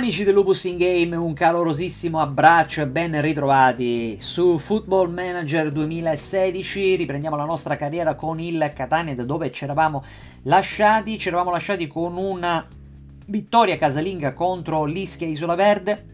Amici del Lupus in Game, un calorosissimo abbraccio e ben ritrovati su Football Manager 2016. Riprendiamo la nostra carriera con il Catania da dove ci eravamo lasciati. Ci eravamo lasciati con una vittoria casalinga contro l'Ischia Isola Verde.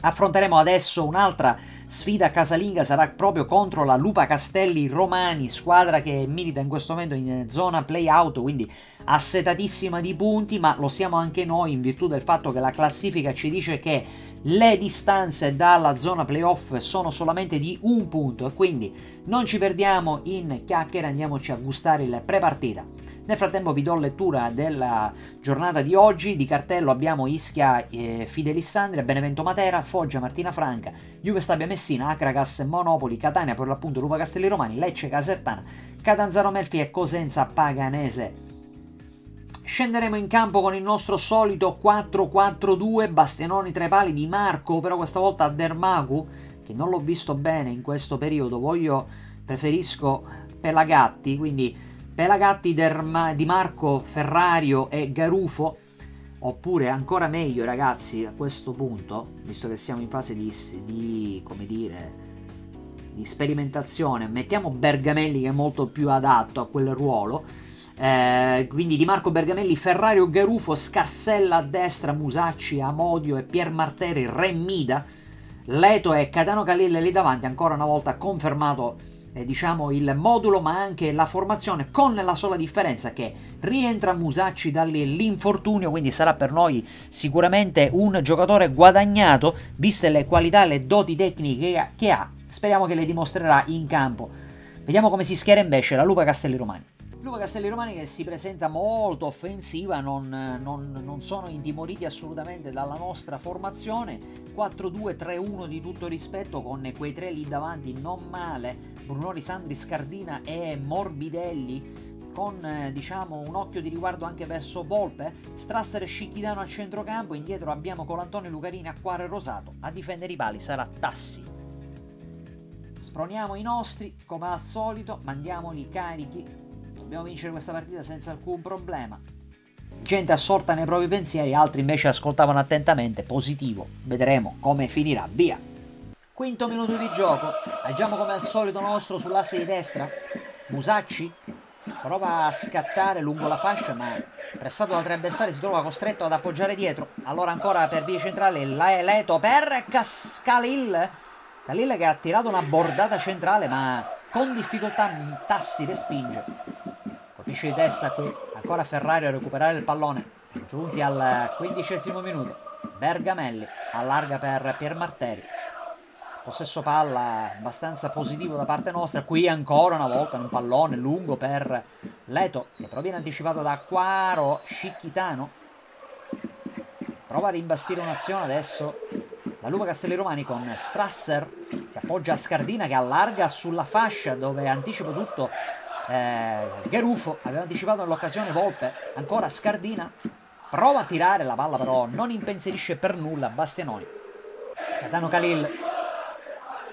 Affronteremo adesso un'altra sfida casalinga, sarà proprio contro la Lupa Castelli Romani, squadra che milita in questo momento in zona play-out, quindi assetatissima di punti, ma lo siamo anche noi in virtù del fatto che la classifica ci dice che le distanze dalla zona playoff sono solamente di un punto e quindi non ci perdiamo in chiacchiere, andiamoci a gustare il pre-partita. Nel frattempo vi do lettura della giornata di oggi. Di cartello abbiamo Ischia eh, Fidelissandria, Benevento Matera, Foggia Martina Franca, Juve Stabia Messina, Acragas Monopoli, Catania per l'appunto Lupa Castelli Romani, Lecce Casertana, Catanzaro Melfi e Cosenza Paganese. Scenderemo in campo con il nostro solito 4-4-2, Bastianoni tra i pali di Marco, però questa volta a Dermagu, che non l'ho visto bene in questo periodo, voglio, preferisco Pelagatti, quindi Pelagatti Derma, di Marco Ferrario e Garufo, oppure ancora meglio ragazzi a questo punto, visto che siamo in fase di, di come dire, di sperimentazione, mettiamo Bergamelli che è molto più adatto a quel ruolo, eh, quindi Di Marco Bergamelli, Ferrario Garufo, Scarsella a destra, Musacci, Amodio e Pier Marteri, Remmida, Leto e Cadano Calille lì davanti, ancora una volta confermato eh, diciamo il modulo ma anche la formazione con la sola differenza che rientra Musacci dall'infortunio quindi sarà per noi sicuramente un giocatore guadagnato viste le qualità e le doti tecniche che ha. Speriamo che le dimostrerà in campo. Vediamo come si schiera invece la Lupa Castelli Romani Lupa Castelli Romani che si presenta molto offensiva, non, non, non, sono intimoriti assolutamente dalla nostra formazione. 4-2-3-1 di tutto rispetto con quei tre lì davanti non male, Brunori, Sandri, Scardina e Morbidelli con eh, diciamo un occhio di riguardo anche verso Volpe, Strasser e Scicchidano a centrocampo, indietro abbiamo Colantonio Lucarini, Acquaro e Rosato, a difendere i pali sarà Tassi. Sproniamo i nostri, come al solito, mandiamoli carichi Dobbiamo vincere questa partita senza alcun problema. Gente assorta nei propri pensieri, altri invece ascoltavano attentamente. Positivo. Vedremo come finirà. Via. Quinto minuto di gioco. Agiamo come al solito nostro sull'asse di destra. Musacci prova a scattare lungo la fascia, ma pressato da tre avversari si trova costretto ad appoggiare dietro. Allora ancora per via centrale Leto per Cas Khalil. Khalil che ha tirato una bordata centrale, ma con difficoltà Tassi respinge. Colpisce di testa qui, ancora Ferrari a recuperare il pallone. Giunti al quindicesimo minuto. Bergamelli allarga per Pier Marteri. Possesso palla abbastanza positivo da parte nostra. Qui ancora una volta un pallone lungo per Leto che proviene anticipato da Quaro Scicchitano. Prova a rimbastire un'azione adesso la Lupa Castelli Romani con Strasser. Si appoggia a Scardina che allarga sulla fascia dove anticipa tutto eh, Garufo aveva anticipato nell'occasione Volpe, ancora Scardina, prova a tirare la palla però non impensierisce per nulla Bastianoni. Catano Khalil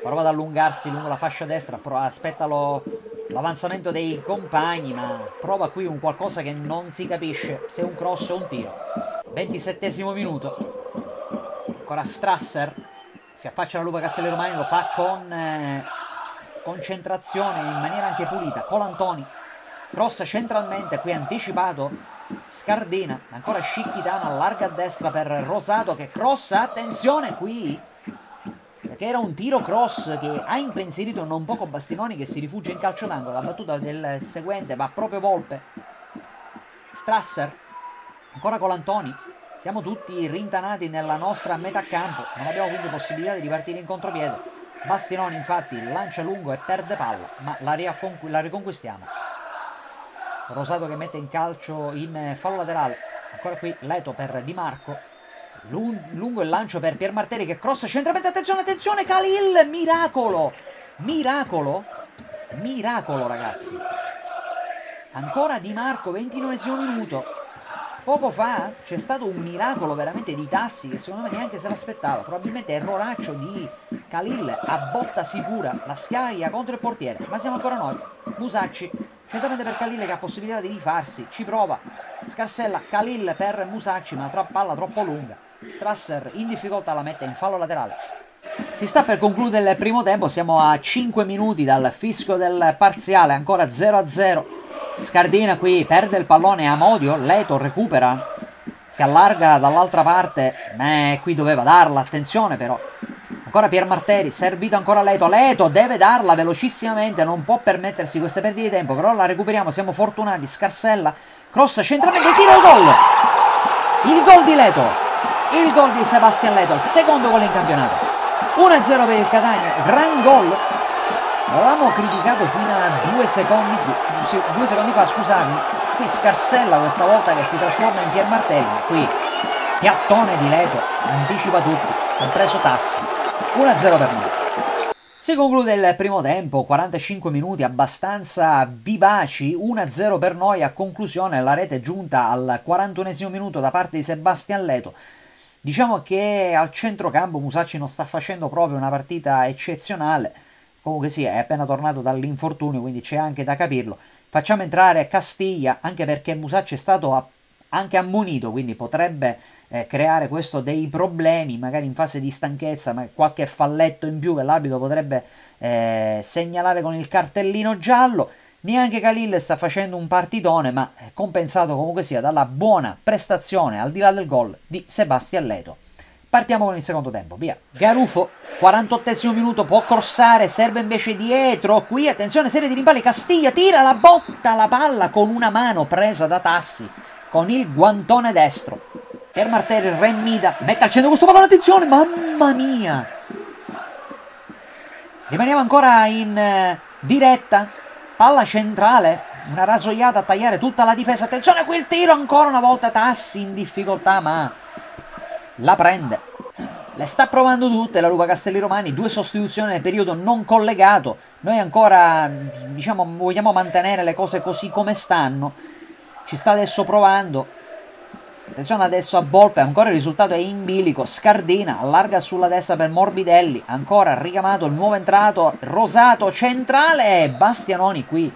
prova ad allungarsi lungo la fascia destra, aspetta l'avanzamento dei compagni, ma prova qui un qualcosa che non si capisce se un cross o un tiro. 27 minuto, ancora Strasser, si affaccia la Lupa Castelli lo fa con... Eh, concentrazione in maniera anche pulita, Colantoni, cross centralmente, qui anticipato, Scardina, ancora Scicchitano, allarga a destra per Rosato che crossa, attenzione qui, perché era un tiro cross che ha impensierito non poco Bastinoni che si rifugia in calcio d'angolo, la battuta del seguente va proprio Volpe, Strasser, ancora Colantoni, siamo tutti rintanati nella nostra metà campo, non abbiamo quindi possibilità di ripartire in contropiede. Bastinoni infatti lancia lungo e perde palla, ma la, la riconquistiamo. Rosato che mette in calcio in fallo laterale. Ancora qui Leto per Di Marco. Lungo il lancio per Pier Martelli che cross centramente. Attenzione, attenzione, Khalil! Miracolo! Miracolo! Miracolo, ragazzi. Ancora Di Marco, 29 minuto. Poco fa c'è stato un miracolo veramente di Tassi che secondo me neanche se l'aspettava. Probabilmente erroraccio di Khalil a botta sicura, la schiaia contro il portiere. Ma siamo ancora noi. Musacci, certamente per Khalil che ha possibilità di rifarsi, ci prova. Scarsella, Khalil per Musacci, ma troppa palla troppo lunga. Strasser in difficoltà la mette in fallo laterale. Si sta per concludere il primo tempo, siamo a 5 minuti dal fisco del parziale, ancora 0-0. Scardina qui perde il pallone a Modio, Leto recupera, si allarga dall'altra parte, eh, qui doveva darla, attenzione però. Ancora Pier Marteri, servito ancora Leto, Leto deve darla velocissimamente, non può permettersi queste perdite di tempo, però la recuperiamo, siamo fortunati, Scarsella, cross centralmente, tiro il gol! Il gol di Leto, il gol di Sebastian Leto, il secondo gol in campionato. 1-0 per il Catania, gran gol. L'avevamo criticato fino a due secondi, fa, due secondi fa, scusatemi. Qui Scarsella questa volta che si trasforma in Pier Martelli. Qui piattone di Leto, anticipa tutti, compreso Tassi. 1-0 per noi. Si conclude il primo tempo, 45 minuti abbastanza vivaci, 1-0 per noi a conclusione, la rete giunta al 41 minuto da parte di Sebastian Leto. Diciamo che al centrocampo Musacci non sta facendo proprio una partita eccezionale. Comunque sì, è appena tornato dall'infortunio, quindi c'è anche da capirlo. Facciamo entrare Castiglia, anche perché Musacci è stato anche ammonito, quindi potrebbe eh, creare questo dei problemi, magari in fase di stanchezza, ma qualche falletto in più che l'arbitro potrebbe eh, segnalare con il cartellino giallo. Neanche Khalil sta facendo un partitone, ma compensato comunque sia dalla buona prestazione al di là del gol di Sebastian Leto. Partiamo con il secondo tempo, via. Garufo, 48 minuto, può crossare, serve invece dietro. Qui, attenzione, serie di rimpalli, Castiglia tira la botta la palla con una mano presa da Tassi, con il guantone destro. Per Martelli, Remida, mette al centro questo pallone, attenzione, mamma mia! Rimaniamo ancora in eh, diretta, Palla centrale, una rasoiata a tagliare tutta la difesa. Attenzione qui il tiro, ancora una volta Tassi in difficoltà, ma la prende. Le sta provando tutte la Lupa Castelli Romani, due sostituzioni nel periodo non collegato. Noi ancora, diciamo, vogliamo mantenere le cose così come stanno. Ci sta adesso provando. Attenzione adesso a Volpe, ancora il risultato è in bilico, Scardina allarga sulla destra per Morbidelli, ancora ricamato il nuovo entrato, Rosato centrale, Bastianoni qui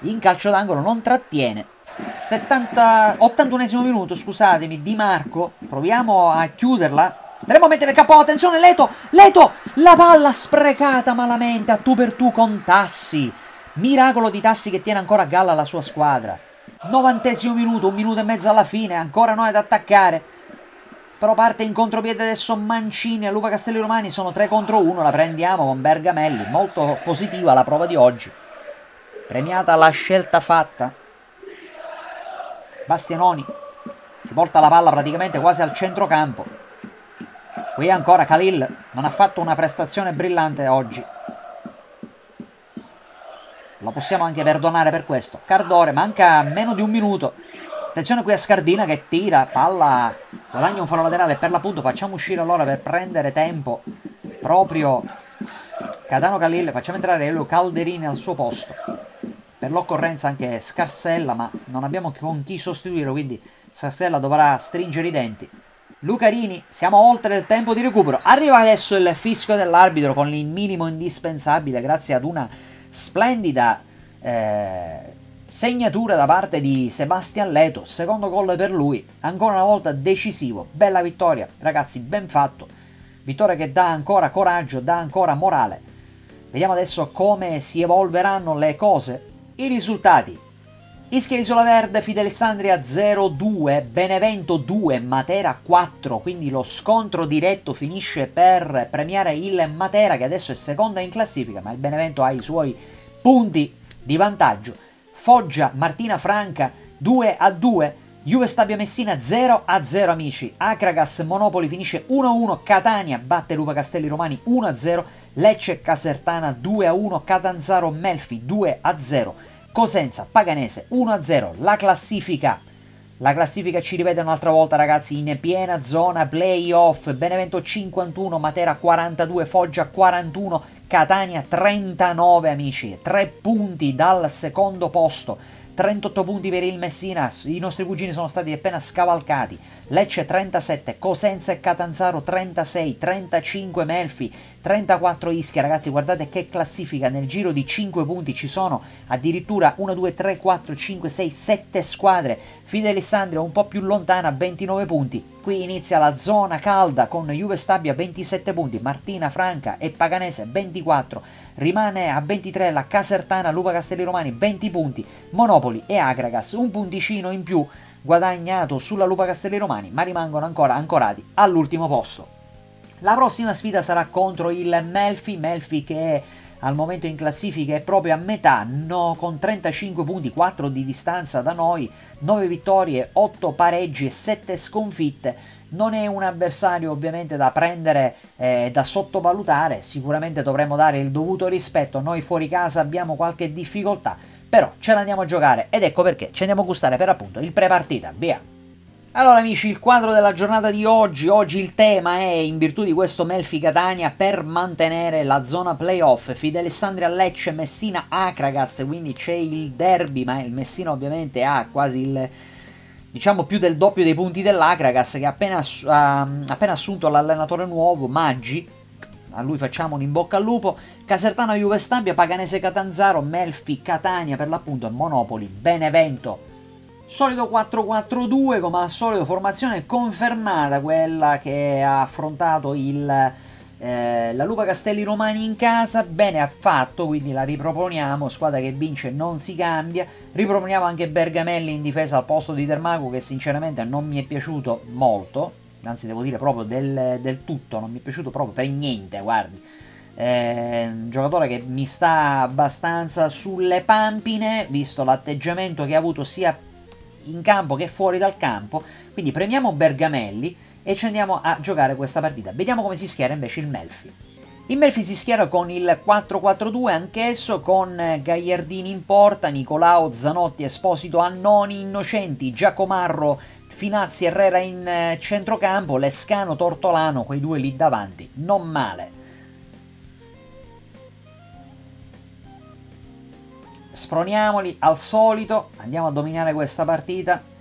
in calcio d'angolo non trattiene. 70, 81 minuto, scusatemi, Di Marco, proviamo a chiuderla, Andremo a mettere capo, attenzione Leto, Leto, la palla sprecata malamente a tu per tu con Tassi, miracolo di Tassi che tiene ancora a galla la sua squadra. Novantesimo minuto, un minuto e mezzo alla fine, ancora noi ad attaccare. Però parte in contropiede adesso Mancini e Lupa Castelli Romani, sono 3 contro 1, la prendiamo con Bergamelli, molto positiva la prova di oggi. Premiata la scelta fatta. Bastianoni si porta la palla praticamente quasi al centrocampo. Qui ancora Khalil, non ha fatto una prestazione brillante oggi. Lo possiamo anche perdonare per questo. Cardore manca meno di un minuto. Attenzione qui a Scardina che tira, palla, guadagna un fallo laterale. Per l'appunto facciamo uscire allora per prendere tempo proprio Catano Calil. Facciamo entrare Elio Calderini al suo posto. Per l'occorrenza anche Scarsella, ma non abbiamo con chi sostituirlo, quindi Scarsella dovrà stringere i denti. Lucarini, siamo oltre il tempo di recupero. Arriva adesso il fischio dell'arbitro con il minimo indispensabile grazie ad una splendida eh, segnatura da parte di Sebastian Leto, secondo gol per lui, ancora una volta decisivo, bella vittoria, ragazzi, ben fatto, vittoria che dà ancora coraggio, dà ancora morale. Vediamo adesso come si evolveranno le cose, i risultati. Ischia Isola Verde, Fidelessandria 0-2, Benevento 2, Matera 4, quindi lo scontro diretto finisce per premiare il Matera che adesso è seconda in classifica, ma il Benevento ha i suoi punti di vantaggio. Foggia, Martina Franca 2-2, Juve Stabia Messina 0-0 amici, Acragas Monopoli finisce 1-1, Catania batte Lupa Castelli Romani 1-0, Lecce Casertana 2-1, Catanzaro Melfi 2-0. Cosenza, Paganese 1-0, la classifica. La classifica ci rivede un'altra volta ragazzi in piena zona playoff, Benevento 51, Matera 42, Foggia 41, Catania 39 amici, 3 punti dal secondo posto. 38 punti per il Messina, i nostri cugini sono stati appena scavalcati, Lecce 37, Cosenza e Catanzaro 36, 35 Melfi, 34 Ischia, ragazzi guardate che classifica, nel giro di 5 punti ci sono addirittura 1, 2, 3, 4, 5, 6, 7 squadre, Fide Alessandria un po' più lontana, 29 punti, Qui inizia la zona calda con Juve Stabia 27 punti, Martina Franca e Paganese 24, rimane a 23 la Casertana Lupa Castelli Romani 20 punti, Monopoli e Agragas un punticino in più guadagnato sulla Lupa Castelli Romani, ma rimangono ancora ancorati all'ultimo posto. La prossima sfida sarà contro il Melfi, Melfi che è al momento in classifica è proprio a metà, no, con 35 punti, 4 di distanza da noi, 9 vittorie, 8 pareggi e 7 sconfitte. Non è un avversario ovviamente da prendere, eh, da sottovalutare, sicuramente dovremmo dare il dovuto rispetto, noi fuori casa abbiamo qualche difficoltà, però ce l'andiamo a giocare. Ed ecco perché ci andiamo a gustare per appunto il pre-partita, via! Allora amici, il quadro della giornata di oggi, oggi il tema è in virtù di questo Melfi Catania per mantenere la zona playoff, Fide Alessandria Lecce, Messina Acragas, quindi c'è il derby, ma il Messina ovviamente ha quasi il diciamo più del doppio dei punti dell'Acragas che ha appena, ha appena assunto l'allenatore nuovo, Maggi, a lui facciamo un in bocca al lupo, Casertano Juve Stabia, Paganese Catanzaro, Melfi Catania per l'appunto e Monopoli, Benevento. Solito 4-4-2, come al solito formazione confermata, quella che ha affrontato il, eh, la Lupa Castelli Romani in casa, bene ha fatto, quindi la riproponiamo, squadra che vince non si cambia, riproponiamo anche Bergamelli in difesa al posto di Dermago che sinceramente non mi è piaciuto molto, anzi devo dire proprio del, del tutto, non mi è piaciuto proprio per niente, guardi. Eh, un giocatore che mi sta abbastanza sulle pampine, visto l'atteggiamento che ha avuto sia in campo che fuori dal campo. Quindi premiamo Bergamelli e ci andiamo a giocare questa partita. Vediamo come si schiera invece il Melfi. Il Melfi si schiera con il 4-4-2 anch'esso, con Gagliardini in porta, Nicolao, Zanotti, Esposito, Annoni, Innocenti, Giacomarro, Finazzi, Herrera in eh, centrocampo, Lescano, Tortolano, quei due lì davanti. Non male. sproniamoli al solito, andiamo a dominare questa partita.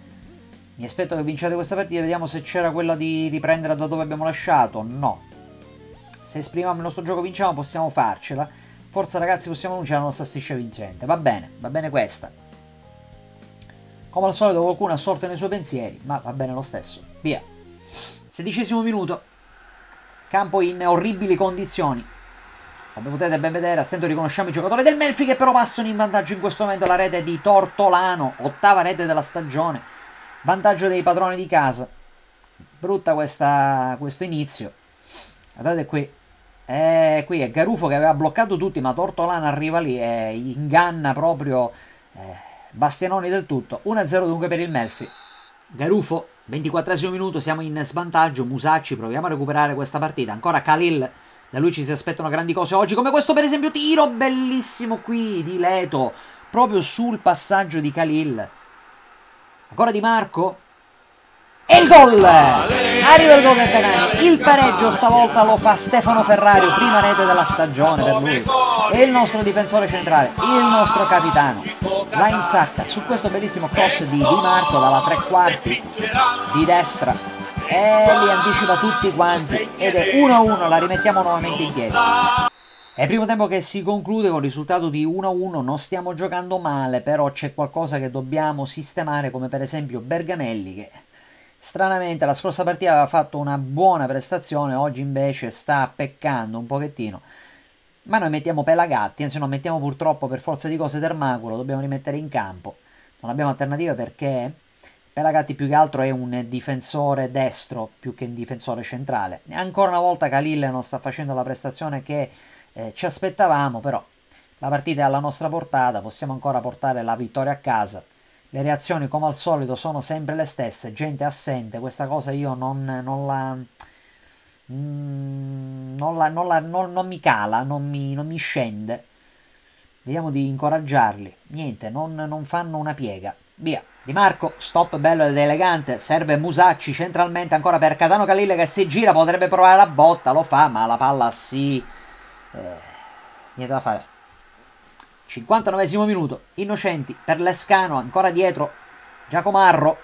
Mi aspetto che vinciate questa partita, vediamo se c'era quella di riprendere da dove abbiamo lasciato. No. Se esprimiamo il nostro gioco vinciamo possiamo farcela. Forza ragazzi possiamo annunciare la nostra striscia vincente. Va bene, va bene questa. Come al solito qualcuno ha sorto nei suoi pensieri, ma va bene lo stesso. Via. Sedicesimo minuto. Campo in orribili condizioni. Come potete ben vedere, a stento riconosciamo i giocatori del Melfi che però passano in vantaggio in questo momento la rete di Tortolano, ottava rete della stagione, vantaggio dei padroni di casa. Brutta questa, questo inizio. Guardate qui, eh, qui è Garufo che aveva bloccato tutti, ma Tortolano arriva lì e inganna proprio eh, Bastianoni del tutto. 1-0 dunque per il Melfi. Garufo, 24 minuto, siamo in svantaggio, Musacci, proviamo a recuperare questa partita. Ancora Khalil da lui ci si aspettano grandi cose oggi, come questo per esempio tiro bellissimo qui di Leto, proprio sul passaggio di Khalil. Ancora di Marco. E il gol! Arriva il gol del Tenani. Il pareggio stavolta lo fa Stefano Ferrari, prima rete della stagione per lui. E il nostro difensore centrale, il nostro capitano, la insacca su questo bellissimo cross di Di Marco dalla tre quarti di destra e li anticipa tutti quanti ed è 1-1, la rimettiamo nuovamente in piedi. È il primo tempo che si conclude con il risultato di 1-1, non stiamo giocando male, però c'è qualcosa che dobbiamo sistemare come per esempio Bergamelli che stranamente la scorsa partita aveva fatto una buona prestazione, oggi invece sta peccando un pochettino. Ma noi mettiamo Pelagatti, anzi non mettiamo purtroppo per forza di cose Termaculo, dobbiamo rimettere in campo. Non abbiamo alternative perché Pelagatti più che altro è un difensore destro più che un difensore centrale. Ancora una volta Khalil non sta facendo la prestazione che eh, ci aspettavamo, però la partita è alla nostra portata, possiamo ancora portare la vittoria a casa. Le reazioni come al solito sono sempre le stesse, gente assente, questa cosa io non, non la... Mm, non, la, non, la, non, mi cala, non mi, non mi scende. Vediamo di incoraggiarli. Niente, non, fanno una piega. Via. Di Marco, stop bello ed elegante, serve Musacci centralmente ancora per Catano Calille che si gira, potrebbe provare la botta, lo fa, ma la palla sì. Eh, niente da fare. 59 minuto, Innocenti per Lescano, ancora dietro Giacomarro.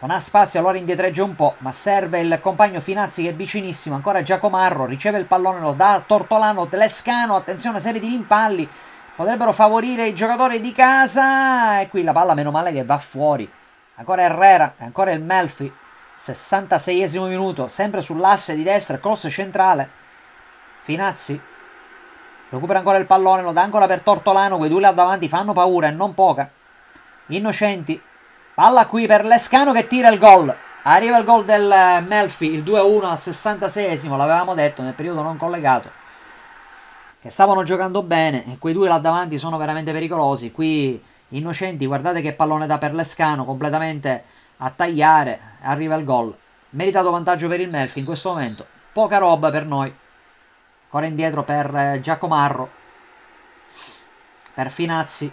Non ha spazio, allora indietreggia un po', ma serve il compagno Finazzi che è vicinissimo, ancora Giacomarro, riceve il pallone, lo dà Tortolano, Lescano, attenzione, serie di rimpalli, potrebbero favorire i giocatori di casa. E qui la palla meno male che va fuori. Ancora Herrera ancora il Melfi. 66esimo minuto, sempre sull'asse di destra, cross centrale. Finazzi recupera ancora il pallone, lo dà ancora per Tortolano, quei due là davanti fanno paura e non poca. Innocenti, palla qui per Lescano che tira il gol. Arriva il gol del Melfi, il 2-1 al 66esimo, l'avevamo detto nel periodo non collegato. Che stavano giocando bene e quei due là davanti sono veramente pericolosi. Qui Innocenti, guardate che pallone da per Lescano, completamente a tagliare, arriva il gol. Meritato vantaggio per il Melfi in questo momento. Poca roba per noi. Ancora indietro per eh, Giacomarro. Per Finazzi.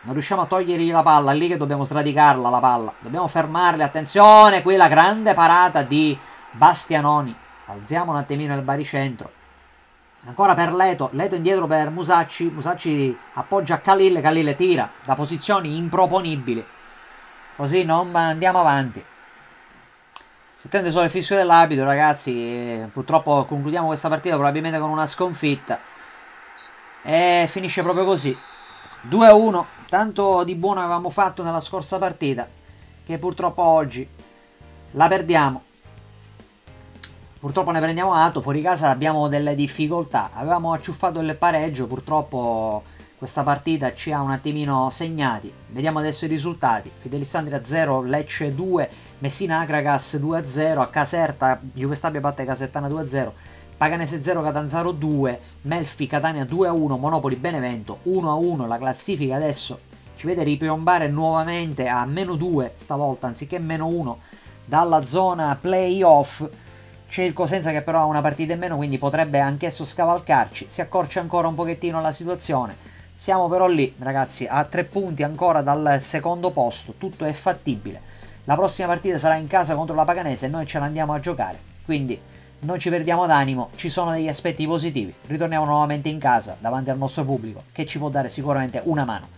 Non riusciamo a togliergli la palla. È lì che dobbiamo sradicarla la palla. Dobbiamo fermarli. Attenzione, qui la grande parata di Bastianoni. Alziamo un attimino il baricentro. Ancora per Leto. Leto indietro per Musacci. Musacci appoggia Khalil. Khalil tira da posizioni improponibili. Così non andiamo avanti. Si attende solo il fischio dell'arbitro, ragazzi. Purtroppo concludiamo questa partita probabilmente con una sconfitta. E finisce proprio così. 2-1. Tanto di buono avevamo fatto nella scorsa partita. Che purtroppo oggi la perdiamo. Purtroppo ne prendiamo atto. Fuori casa abbiamo delle difficoltà. Avevamo acciuffato il pareggio. Purtroppo questa partita ci ha un attimino segnati. Vediamo adesso i risultati. Fidelistandria 0, Lecce 2, Messina Akragas 2-0, a Caserta Juve Stabia batte Casertana 2-0, Paganese 0, Catanzaro 2, Melfi Catania 2-1, Monopoli Benevento 1-1, la classifica adesso ci vede ripiombare nuovamente a meno 2 stavolta anziché meno 1 dalla zona playoff. C'è il Cosenza che però ha una partita in meno, quindi potrebbe anch'esso scavalcarci. Si accorcia ancora un pochettino la situazione. Siamo però lì, ragazzi, a tre punti ancora dal secondo posto, tutto è fattibile. La prossima partita sarà in casa contro la Paganese e noi ce l'andiamo a giocare, quindi non ci perdiamo d'animo, ci sono degli aspetti positivi. Ritorniamo nuovamente in casa davanti al nostro pubblico, che ci può dare sicuramente una mano.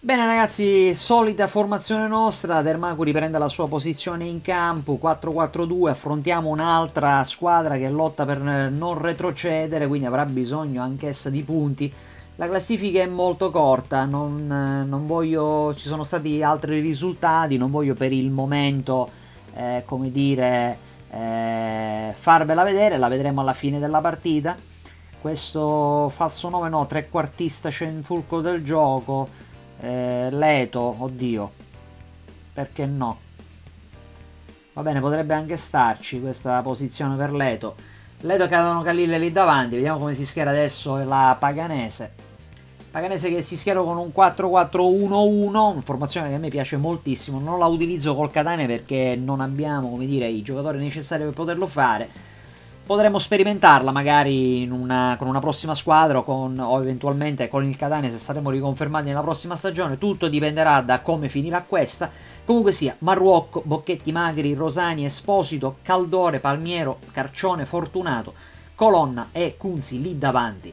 Bene ragazzi, solita formazione nostra, Dermacu prende la sua posizione in campo, 4-4-2, affrontiamo un'altra squadra che lotta per non retrocedere, quindi avrà bisogno anch'essa di punti la classifica è molto corta, non, non, voglio, ci sono stati altri risultati, non voglio per il momento, eh, come dire, eh, farvela vedere, la vedremo alla fine della partita. Questo falso 9 no, trequartista centfulco del gioco, eh, Leto, oddio, perché no? Va bene, potrebbe anche starci questa posizione per Leto. Leto cadono Calille lì davanti, vediamo come si schiera adesso la Paganese. Paganese che si schiera con un 4-4-1-1, formazione che a me piace moltissimo, non la utilizzo col Catania perché non abbiamo, come dire, i giocatori necessari per poterlo fare. Potremmo sperimentarla magari una, con una prossima squadra o, con, o eventualmente con il Catania se saremo riconfermati nella prossima stagione. Tutto dipenderà da come finirà questa. Comunque sia, Marruocco, Bocchetti Magri, Rosani, Esposito, Caldore, Palmiero, Carcione, Fortunato, Colonna e Cunzi lì davanti.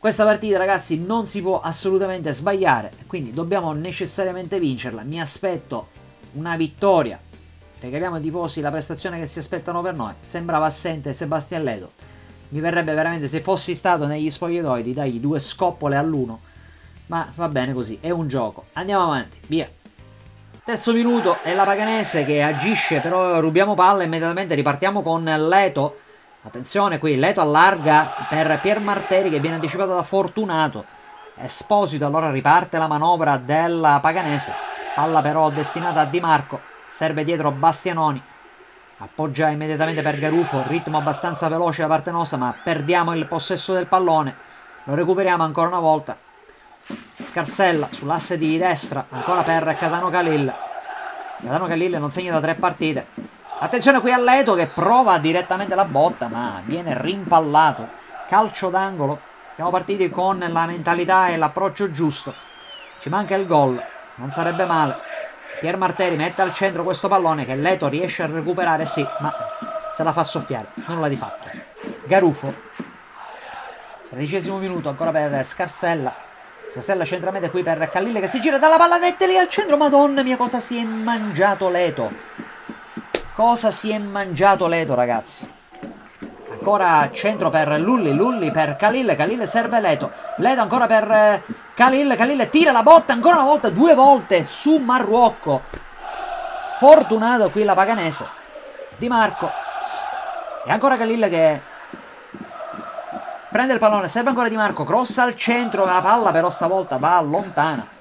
Questa partita ragazzi non si può assolutamente sbagliare, quindi dobbiamo necessariamente vincerla. Mi aspetto una vittoria. Regaliamo ai tifosi la prestazione che si aspettano per noi. Sembrava assente Sebastian Leto. Mi verrebbe veramente, se fossi stato negli spogliatoi, di dargli due scoppole all'uno. Ma va bene così, è un gioco. Andiamo avanti, via. Terzo minuto è la Paganese che agisce, però rubiamo palla immediatamente ripartiamo con Leto Attenzione qui, Leto allarga per Pier Marteri che viene anticipato da Fortunato. Esposito, allora riparte la manovra della Paganese. Palla però destinata a Di Marco. Serve dietro Bastianoni. Appoggia immediatamente per Garufo. Ritmo abbastanza veloce da parte nostra, ma perdiamo il possesso del pallone. Lo recuperiamo ancora una volta. Scarsella sull'asse di destra. Ancora per Catano Khalil. Catano Khalil non segna da tre partite. Attenzione qui a Leto che prova direttamente la botta, ma viene rimpallato. Calcio d'angolo. Siamo partiti con la mentalità e l'approccio giusto. Ci manca il gol, non sarebbe male. Pier Marteri mette al centro questo pallone che Leto riesce a recuperare, sì, ma se la fa soffiare, nulla di fatto. Garufo. Tredicesimo minuto ancora per Scarsella. Scarsella centramente qui per Callile che si gira dalla palla netta lì al centro. Madonna mia cosa si è mangiato Leto. Cosa si è mangiato Leto, ragazzi? Ancora centro per Lulli, Lulli per Khalil, Khalil serve Leto. Leto ancora per eh, Khalil, Khalil tira la botta ancora una volta, due volte su Marruocco. Fortunato qui la Paganese. Di Marco. E ancora Khalil che prende il pallone, serve ancora Di Marco, cross al centro, la palla però stavolta va lontana.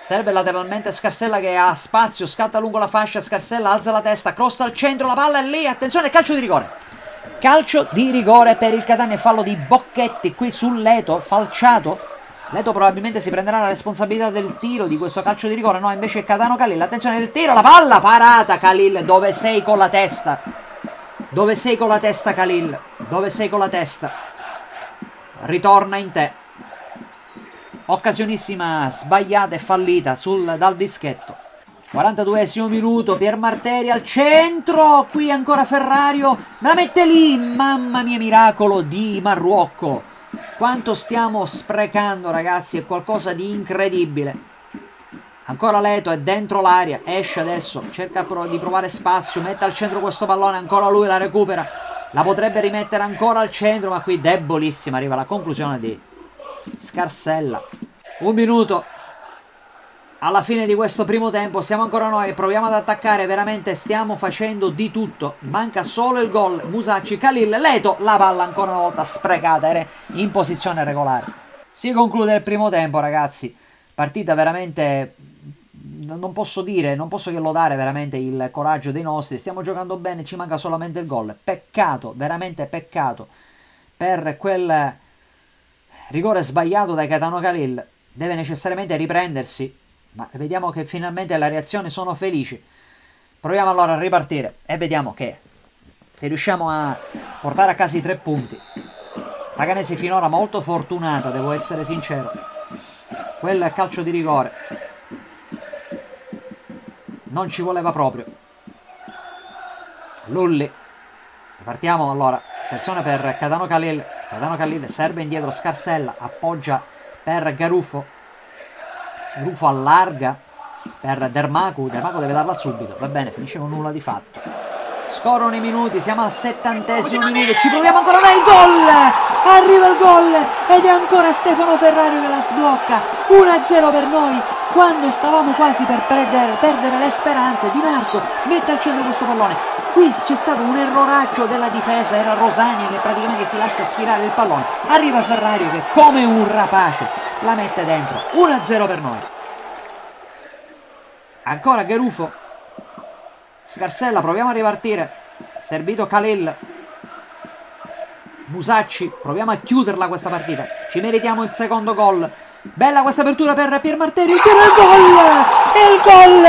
Serve lateralmente Scarsella che ha spazio, scatta lungo la fascia, Scarsella alza la testa, cross al centro, la palla è lì, attenzione, calcio di rigore. Calcio di rigore per il Catania, fallo di Bocchetti qui sul Leto, falciato. Leto probabilmente si prenderà la responsabilità del tiro di questo calcio di rigore, no, invece è Catano Khalil, attenzione del tiro, la palla, parata Khalil, dove sei con la testa? Dove sei con la testa Khalil? Dove sei con la testa? Ritorna in te. Occasionissima sbagliata e fallita sul, dal dischetto. 42esimo minuto, Pier Marteri al centro, qui ancora Ferrario, la mette lì, mamma mia miracolo di Marruocco. Quanto stiamo sprecando ragazzi, è qualcosa di incredibile. Ancora Leto è dentro l'aria, esce adesso, cerca di provare spazio, mette al centro questo pallone, ancora lui la recupera. La potrebbe rimettere ancora al centro, ma qui debolissima, arriva la conclusione di Scarsella. Un minuto. Alla fine di questo primo tempo siamo ancora noi, proviamo ad attaccare, veramente stiamo facendo di tutto. Manca solo il gol. Musacci, Khalil, Leto, la palla ancora una volta sprecata, era in posizione regolare. Si conclude il primo tempo, ragazzi. Partita veramente non posso dire, non posso che lodare veramente il coraggio dei nostri. Stiamo giocando bene, ci manca solamente il gol. Peccato, veramente peccato per quel rigore sbagliato da Catano Khalil, deve necessariamente riprendersi, ma vediamo che finalmente le reazioni sono felici. Proviamo allora a ripartire e vediamo che se riusciamo a portare a casa i tre punti. Paganesi finora molto fortunata, devo essere sincero. Quel calcio di rigore non ci voleva proprio. Lulli. Partiamo allora. Attenzione per Catano Khalil Cardano Khalid serve indietro Scarsella, appoggia per Garuffo. Garuffo allarga per Dermaku, Dermaku deve darla subito, va bene, finisce con nulla di fatto. Scorrono i minuti, siamo al settantesimo minuto, ci proviamo ancora noi, il gol! Arriva il gol ed è ancora Stefano Ferrari che la sblocca, 1-0 per noi, quando stavamo quasi per perdere, perdere le speranze, Di Marco mette al centro questo pallone, qui c'è stato un erroraggio della difesa, era Rosani che praticamente si lascia sfilare il pallone, arriva Ferrario che come un rapace la mette dentro, 1-0 per noi. Ancora Gerufo, Scarsella, proviamo a ripartire, servito Khalil, Musacci, proviamo a chiuderla questa partita, ci meritiamo il secondo gol, Bella questa apertura per Pier Martelli. Il tiro il gol! Il gol!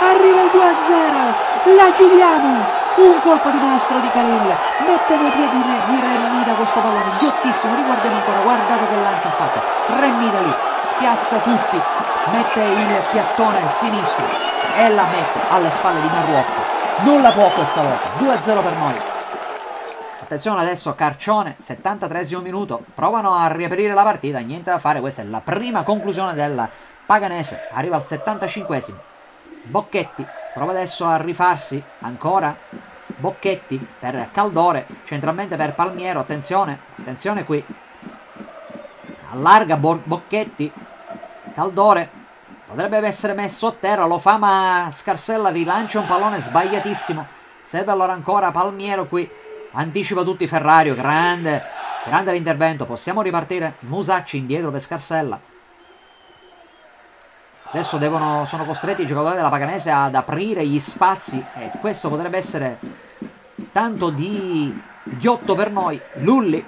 Arriva il 2-0. La chiudiamo. Un colpo di maestro di Khalil. Mette nei piedi di Remida questo pallone. Ghiottissimo. Riguardiamo ancora. Guardate che lancio ha fatto. Remida lì. Spiazza tutti. Mette il piattone sinistro. E la mette alle spalle di Marruocco. Nulla può questa volta. 2-0 per noi. Attenzione adesso Carcione, 73 minuto, provano a riaprire la partita, niente da fare, questa è la prima conclusione del Paganese, arriva al 75 Bocchetti prova adesso a rifarsi, ancora. Bocchetti per Caldore, centralmente per Palmiero, attenzione, attenzione qui, allarga Bo Bocchetti, Caldore, potrebbe essere messo a terra, lo fa ma Scarsella rilancia un pallone sbagliatissimo, serve allora ancora Palmiero qui, Anticipa tutti Ferrario, grande, grande l'intervento. Possiamo ripartire. Musacci indietro per Scarsella. Adesso devono, sono costretti i giocatori della Paganese ad aprire gli spazi e questo potrebbe essere tanto di ghiotto per noi. Lulli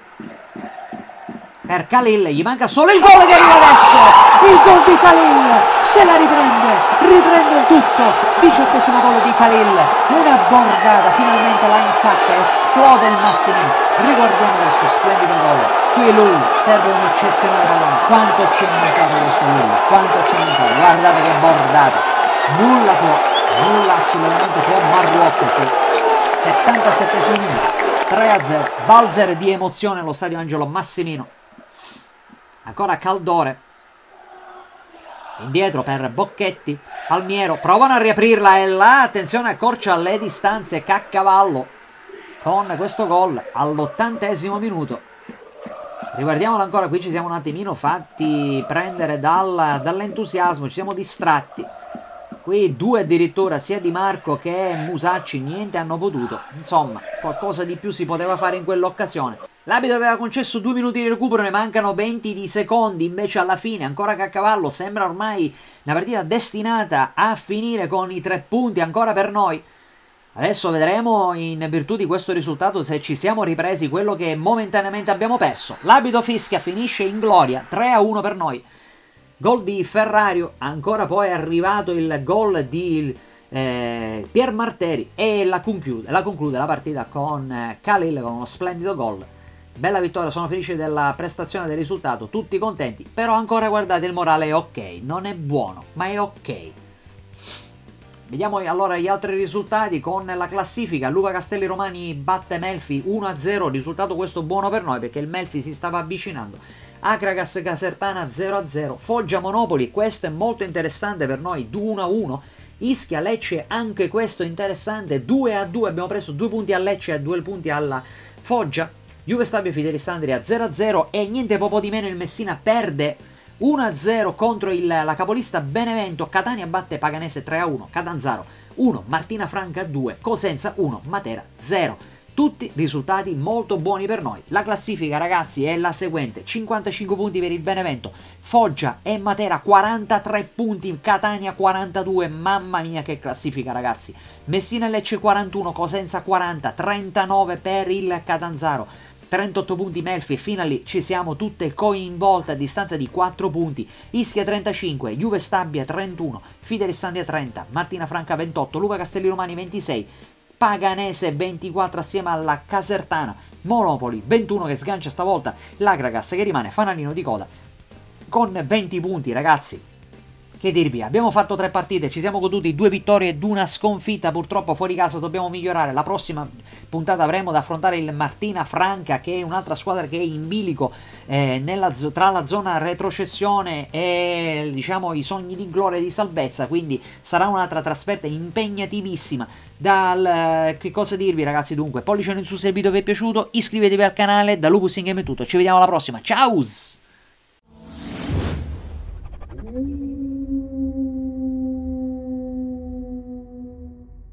per Khalil, gli manca solo il gol che arriva adesso, il gol di Khalil, se la riprende, riprende il tutto, diciottesimo gol di Khalil, una bordata, finalmente la insacca, esplode il Massimino, riguardiamo questo splendido gol, qui lui, serve un eccezionale pallone, quanto ci è mancato questo lui, quanto ci è mancato, guardate che bordata, nulla può, nulla assolutamente può Marruocco. Qui, 77 minuto, 3-0, Balzer di emozione allo stadio Angelo Massimino, ancora Caldore indietro per Bocchetti Palmiero provano a riaprirla e là attenzione accorcia le distanze Caccavallo con questo gol all'ottantesimo minuto riguardiamolo ancora qui ci siamo un attimino fatti prendere dal, dall'entusiasmo ci siamo distratti Qui due addirittura, sia Di Marco che Musacci, niente hanno potuto. Insomma, qualcosa di più si poteva fare in quell'occasione. L'abito aveva concesso due minuti di recupero, ne mancano 20 di secondi, invece alla fine, ancora che a cavallo, sembra ormai una partita destinata a finire con i tre punti ancora per noi. Adesso vedremo in virtù di questo risultato se ci siamo ripresi quello che momentaneamente abbiamo perso. L'abito fischia, finisce in gloria, 3 a 1 per noi. Gol di Ferrario, ancora poi è arrivato il gol di eh, Pier Marteri e la conclude, la conclude la partita con eh, Khalil con uno splendido gol. Bella vittoria, sono felice della prestazione del risultato, tutti contenti, però ancora guardate il morale è ok, non è buono, ma è ok. Vediamo allora gli altri risultati con la classifica. Luva Castelli Romani batte Melfi 1-0, risultato questo buono per noi perché il Melfi si stava avvicinando. Acragas Casertana 0-0, Foggia Monopoli, questo è molto interessante per noi, 2-1. Ischia Lecce, anche questo interessante, 2-2, abbiamo preso due punti a Lecce e due punti alla Foggia. Juve Stabio Fidelisandria 0-0 e niente poco di meno il Messina perde 1-0 contro il, la capolista Benevento, Catania batte Paganese 3-1, Catanzaro 1, Martina Franca 2, Cosenza 1, Matera 0. Tutti risultati molto buoni per noi. La classifica, ragazzi, è la seguente: 55 punti per il Benevento, Foggia e Matera 43 punti, Catania 42. Mamma mia, che classifica, ragazzi! Messina Lecce 41, Cosenza 40, 39 per il Catanzaro. 38 punti Melfi lì ci siamo tutte coinvolte a distanza di 4 punti. Ischia 35, Juve Stabia 31, Fide Alessandria 30, Martina Franca 28, Luca Castelli Romani 26, Paganese 24 assieme alla Casertana, Monopoli 21 che sgancia stavolta, l'Agragas che rimane fanalino di coda con 20 punti ragazzi. Che dirvi, abbiamo fatto tre partite, ci siamo goduti due vittorie ed una sconfitta, purtroppo fuori casa dobbiamo migliorare, la prossima puntata avremo da affrontare il Martina Franca che è un'altra squadra che è in bilico eh, nella, tra la zona retrocessione e diciamo i sogni di gloria e di salvezza, quindi sarà un'altra trasferta impegnativissima. Dal, che cosa dirvi ragazzi? Dunque, pollice in su se il video vi è piaciuto, iscrivetevi al canale, da Lupus in Game è tutto, ci vediamo alla prossima, ciao!